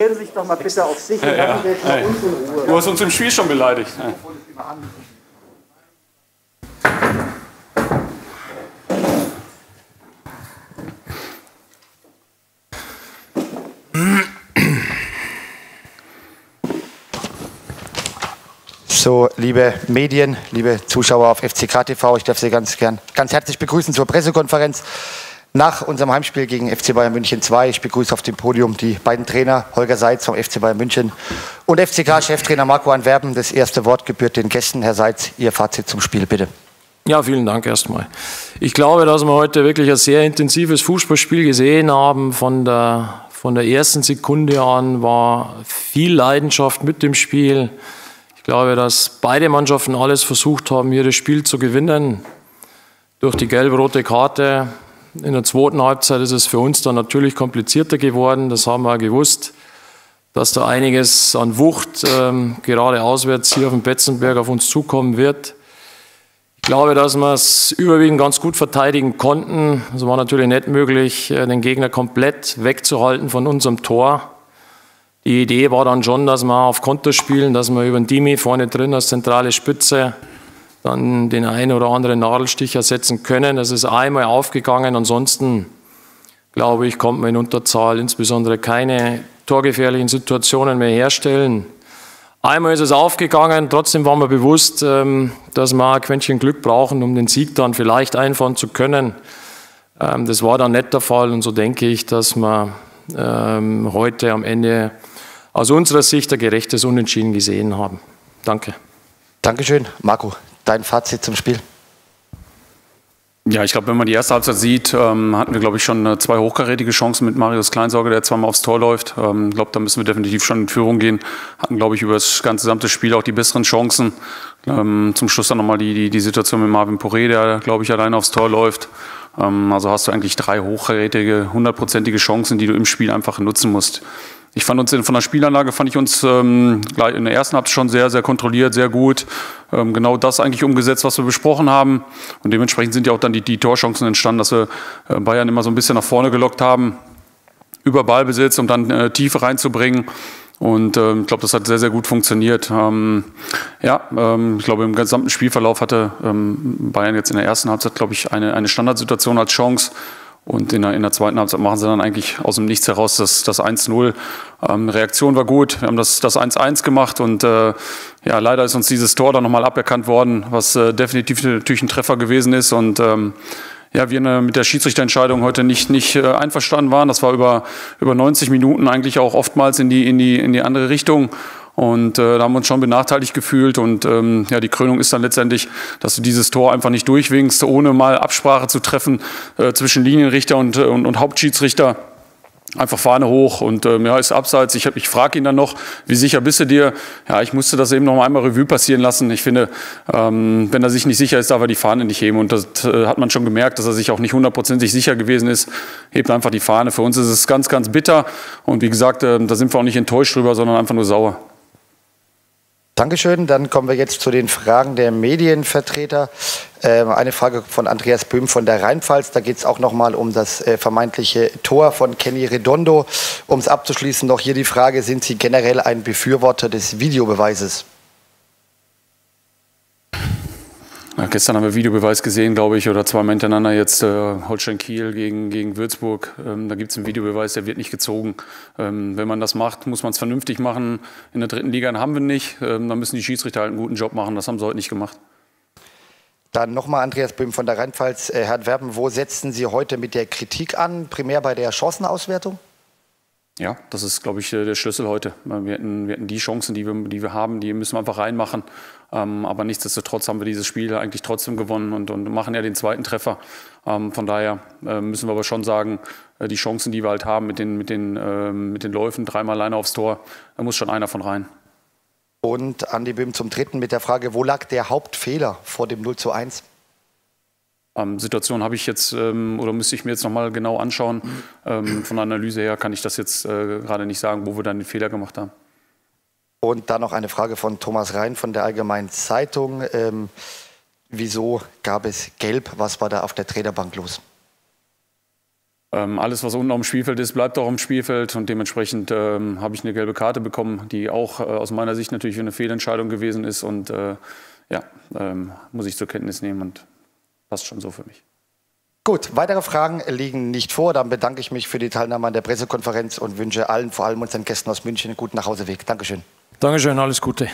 Stellen Sie sich doch mal bitte auf sich und Ja, lassen wir jetzt mal ja. uns in Ruhe. Du hast uns im Spiel schon beleidigt. Ja. So, liebe Medien, liebe Zuschauer auf FCK TV, ich darf Sie ganz gern ganz herzlich begrüßen zur Pressekonferenz nach unserem Heimspiel gegen FC Bayern München 2. Ich begrüße auf dem Podium die beiden Trainer, Holger Seitz vom FC Bayern München und FCK-Cheftrainer Marco Anwerben. Das erste Wort gebührt den Gästen. Herr Seitz, Ihr Fazit zum Spiel, bitte. Ja, vielen Dank erstmal. Ich glaube, dass wir heute wirklich ein sehr intensives Fußballspiel gesehen haben. Von der, von der ersten Sekunde an war viel Leidenschaft mit dem Spiel. Ich glaube, dass beide Mannschaften alles versucht haben, hier das Spiel zu gewinnen. Durch die gelb-rote Karte in der zweiten Halbzeit ist es für uns dann natürlich komplizierter geworden. Das haben wir auch gewusst, dass da einiges an Wucht ähm, gerade auswärts hier auf dem Betzenberg auf uns zukommen wird. Ich glaube, dass wir es überwiegend ganz gut verteidigen konnten. Es war natürlich nicht möglich, äh, den Gegner komplett wegzuhalten von unserem Tor. Die Idee war dann schon, dass wir auf Konter spielen, dass wir über den Dimi vorne drin als zentrale Spitze dann den einen oder anderen Nadelstich ersetzen können. Das ist einmal aufgegangen. Ansonsten, glaube ich, konnte man in Unterzahl insbesondere keine torgefährlichen Situationen mehr herstellen. Einmal ist es aufgegangen, trotzdem war mir bewusst, ähm, dass wir ein Quäntchen Glück brauchen, um den Sieg dann vielleicht einfahren zu können. Ähm, Das war dann nicht der Fall und so denke ich, dass wir ähm, heute am Ende aus unserer Sicht ein gerechtes Unentschieden gesehen haben. Danke. Dankeschön. Marco, dein Fazit zum Spiel. Ja, ich glaube, wenn man die erste Halbzeit sieht, ähm, hatten wir, glaube ich, schon zwei hochkarätige Chancen mit Marius Kleinsorge, der zweimal aufs Tor läuft. Ähm, Ich glaube, da müssen wir definitiv schon in Führung gehen. Hatten, glaube ich, über das ganze gesamte Spiel auch die besseren Chancen. Ähm, zum Schluss dann nochmal die, die, die Situation mit Marvin Poré, der, glaube ich, alleine aufs Tor läuft. Ähm, also hast du eigentlich drei hochkarätige, hundertprozentige Chancen, die du im Spiel einfach nutzen musst. Ich fand uns in, von der Spielanlage fand ich uns ähm, gleich in der ersten Halbzeit schon sehr, sehr kontrolliert, sehr gut. Ähm, genau das eigentlich umgesetzt, was wir besprochen haben. Und dementsprechend sind ja auch dann die, die Torchancen entstanden, dass wir äh, Bayern immer so ein bisschen nach vorne gelockt haben, über Ballbesitz, um dann äh, Tiefe reinzubringen. Und ähm, ich glaube, das hat sehr, sehr gut funktioniert. Ähm, ja, ähm, ich glaube, im gesamten Spielverlauf hatte ähm, Bayern jetzt in der ersten Halbzeit, glaube ich, eine, eine Standardsituation als Chance. Und in der, in der zweiten Halbzeit machen sie dann eigentlich aus dem Nichts heraus das, das 1-0. Ähm, Reaktion war gut. Wir haben das, das 1-1 gemacht und äh, ja, leider ist uns dieses Tor dann nochmal aberkannt worden, was äh, definitiv natürlich ein Treffer gewesen ist. Und ähm, ja, wir äh, mit der Schiedsrichterentscheidung heute nicht, nicht äh, einverstanden waren. Das war über, über 90 Minuten eigentlich auch oftmals in die, in die, in die andere Richtung. Und äh, da haben wir uns schon benachteiligt gefühlt. Und ähm, ja, die Krönung ist dann letztendlich, dass du dieses Tor einfach nicht durchwinkst, ohne mal Absprache zu treffen äh, zwischen Linienrichter und, äh, und, und Hauptschiedsrichter. Einfach Fahne hoch und ähm, ja, ist abseits. Ich, hab- ich frage ihn dann noch, wie sicher bist du dir? Ja, ich musste das eben noch mal einmal Revue passieren lassen. Ich finde, ähm, wenn er sich nicht sicher ist, darf er die Fahne nicht heben. Und das äh, hat man schon gemerkt, dass er sich auch nicht hundertprozentig sicher gewesen ist. Hebt einfach die Fahne. Für uns ist es ganz, ganz bitter. Und wie gesagt, äh, da sind wir auch nicht enttäuscht drüber, sondern einfach nur sauer. Dankeschön. Dann kommen wir jetzt zu den Fragen der Medienvertreter. Ähm, eine Frage von Andreas Böhm von der Rheinpfalz. Da geht es auch nochmal um das äh, vermeintliche Tor von Kenny Redondo. Um es abzuschließen, noch hier die Frage, sind Sie generell ein Befürworter des Videobeweises? Ja, gestern haben wir Videobeweis gesehen, glaube ich, oder zweimal hintereinander jetzt äh, Holstein Kiel gegen, gegen Würzburg. Ähm, da gibt es einen Videobeweis, der wird nicht gezogen. Ähm, wenn man das macht, muss man es vernünftig machen. In der dritten Liga haben wir nicht. Ähm, da müssen die Schiedsrichter halt einen guten Job machen. Das haben sie heute nicht gemacht. Dann nochmal Andreas Böhm von der Rheinpfalz. Äh, Herr Werben, wo setzen Sie heute mit der Kritik an? Primär bei der Chancenauswertung? Ja, das ist, glaube ich, äh, der Schlüssel heute. Wir hatten, wir hatten die Chancen, die wir, die wir haben, die müssen wir einfach reinmachen. Ähm, aber nichtsdestotrotz haben wir dieses Spiel eigentlich trotzdem gewonnen und, und machen ja den zweiten Treffer. Ähm, von daher äh, müssen wir aber schon sagen, äh, die Chancen, die wir halt haben mit den, mit den, ähm, mit den Läufen, dreimal alleine aufs Tor, da muss schon einer von rein. Und Andi Böhm zum Dritten mit der Frage, wo lag der Hauptfehler vor dem 0 zu 1? Ähm, Situation habe ich jetzt ähm, oder müsste ich mir jetzt nochmal genau anschauen. Ähm, von der Analyse her kann ich das jetzt äh, gerade nicht sagen, wo wir dann den Fehler gemacht haben. Und dann noch eine Frage von Thomas Rhein von der Allgemeinen Zeitung. Ähm, wieso gab es Gelb? Was war da auf der Trainerbank los? ähm, alles, was unten auf dem Spielfeld ist, bleibt auch am Spielfeld und dementsprechend ähm, habe ich eine gelbe Karte bekommen, die auch äh, aus meiner Sicht natürlich eine Fehlentscheidung gewesen ist und äh, ja, muss ich zur Kenntnis nehmen und passt schon so für mich. Gut, weitere Fragen liegen nicht vor. Dann bedanke ich mich für die Teilnahme an der Pressekonferenz und wünsche allen, vor allem unseren Gästen aus München, einen guten Nachhauseweg. Dankeschön. Dankeschön, alles Gute.